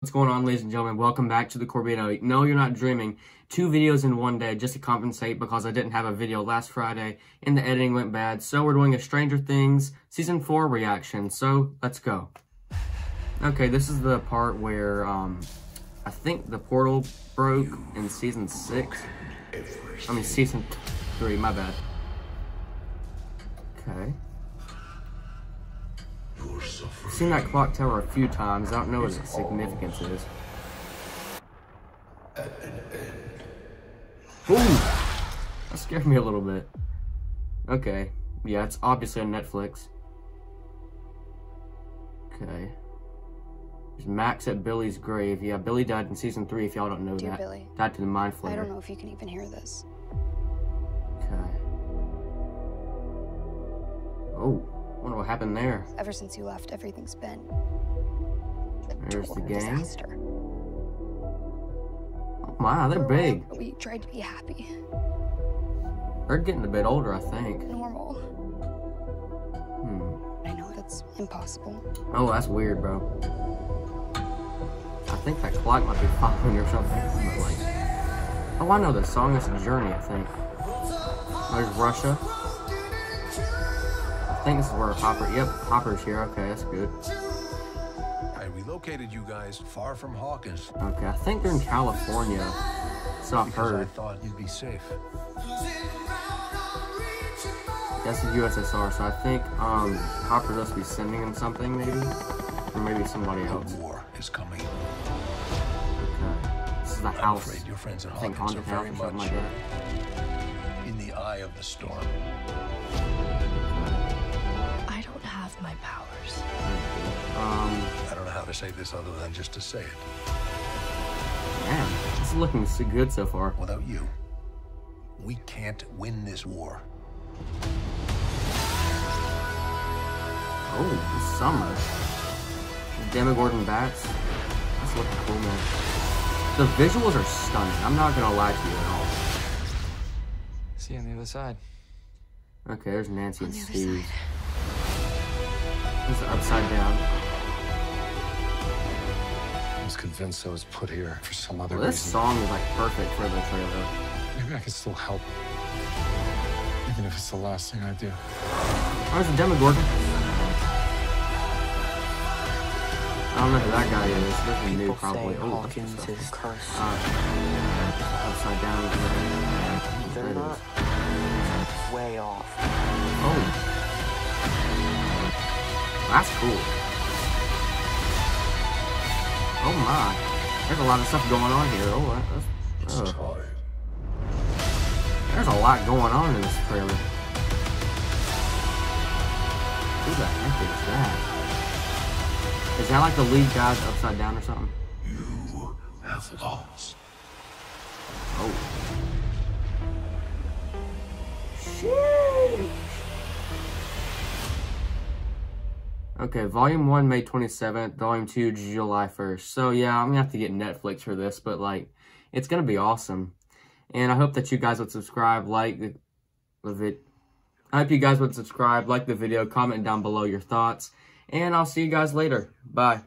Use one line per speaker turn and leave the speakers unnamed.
What's going on, ladies and gentlemen? Welcome back to the Corbino. No, you're not dreaming. Two videos in one day just to compensate because I didn't have a video last Friday and the editing went bad. So we're doing a Stranger Things Season 4 reaction. So let's go. Okay, this is the part where um, I think the portal broke in Season 6. I mean, Season 3, my bad. Okay. I've seen that clock tower a few times. I don't know what its significance is. Ooh! That scared me a little bit. Okay. Yeah, it's obviously on Netflix. Okay. There's Max at Billy's grave. Yeah, Billy died in season three, if y'all don't know
Dear
that.
Billy,
Died to the mind flayer.
I don't know if you can even hear this.
Okay. Oh, wonder what happened there.
Ever since you left, everything's been a
There's the gang.
disaster.
Oh my, they're
For a while,
big.
We tried to be happy,
They're getting a bit older, I think.
normal.
Hmm.
I know that's impossible.
Oh, that's weird, bro. I think that clock might be following or something. But like, oh, I know the song. It's a journey, I think. There's Russia. I think this is where Hopper. Yep, Hopper's here. Okay, that's good.
I relocated you guys far from Hawkins.
Okay, I think they're in California. So I've
Because I
heard.
thought you'd be safe.
That's the USSR. So I think um Hopper must be sending him something, maybe, or maybe somebody
The
else.
war is coming.
Okay. This is the
I'm
house.
afraid your friends
I think
Hawkins
haunted house
very
or something
much
like that.
in the eye of the storm.
I don't my powers.
Um,
I don't know how to say this other than just to say it.
man, this is looking so good so far.
Without you, we can't win this war.
Oh, it's summer. Demogorgon bats. That's looking cool, man. The visuals are stunning. I'm not gonna lie to you at all.
See you on the other side.
Okay, there's Nancy
On
and
the other
Steve.
Side.
This is upside down.
I was convinced I was put here for some other
Well, this
reason.
song is like perfect for the trailer.
Maybe I can still help. Even if it's the last thing I do.
Oh, there's a Demogorgon. I don't know who that guy is. This is new, probably. Oh, what's
Hawkins
this
is
stuff?
cursed.
Uh, upside down.
They're not way off.
That's cool. Oh my. There's a lot of stuff going on here. Oh, that- that's, oh. There's a lot going on in this trailer. Who the heck is that? Is that like the lead guy's upside down or something?
You have lost.
Oh. Shit. Okay, Volume 1, May 27th. Volume 2, July 1st. So, yeah, I'm to have to get Netflix for this, but, like, it's to be awesome. And I hope that you guys would subscribe, like the, the vid. I hope you guys would subscribe, like the video, comment down below your thoughts. And I'll see you guys later. Bye.